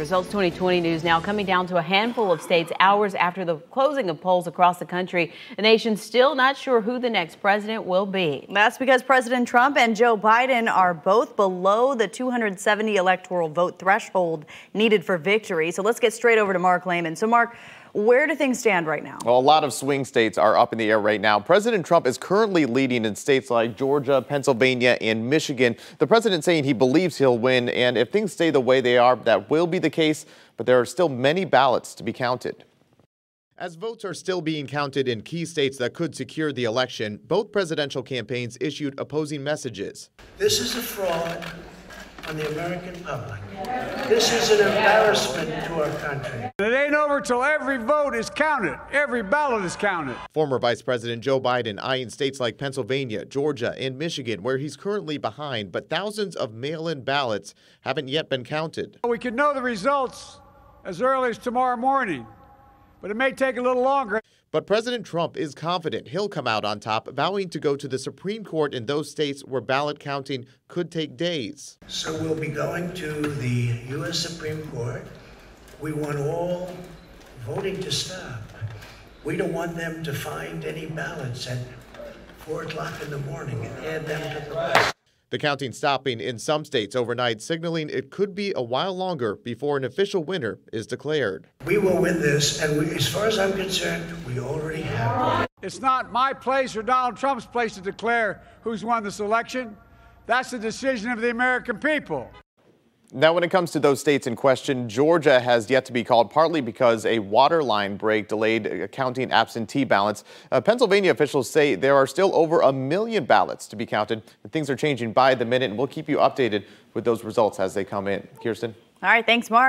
Results 2020 news now coming down to a handful of states hours after the closing of polls across the country. The nation's still not sure who the next president will be. That's because President Trump and Joe Biden are both below the 270 electoral vote threshold needed for victory. So let's get straight over to Mark Lehman. So, Mark, where do things stand right now? Well, a lot of swing states are up in the air right now. President Trump is currently leading in states like Georgia, Pennsylvania, and Michigan. The president saying he believes he'll win, and if things stay the way they are, that will be the case, but there are still many ballots to be counted. As votes are still being counted in key states that could secure the election, both presidential campaigns issued opposing messages. This is a fraud on the American public. This is an embarrassment to our country. It ain't over till every vote is counted, every ballot is counted. Former Vice President Joe Biden eyeing states like Pennsylvania, Georgia, and Michigan, where he's currently behind, but thousands of mail in ballots haven't yet been counted. We could know the results as early as tomorrow morning, but it may take a little longer. But President Trump is confident he'll come out on top, vowing to go to the Supreme Court in those states where ballot counting could take days. So we'll be going to the U.S. Supreme Court. We want all voting to stop. We don't want them to find any ballots at 4 o'clock in the morning and add them to the list. The counting stopping in some states overnight, signaling it could be a while longer before an official winner is declared. We will win this, and we, as far as I'm concerned, we already have. It's not my place or Donald Trump's place to declare who's won this election. That's the decision of the American people. Now, when it comes to those states in question, Georgia has yet to be called, partly because a water line break delayed counting absentee ballots. Uh, Pennsylvania officials say there are still over a million ballots to be counted. Things are changing by the minute, and we'll keep you updated with those results as they come in. Kirsten? All right, thanks, Mark.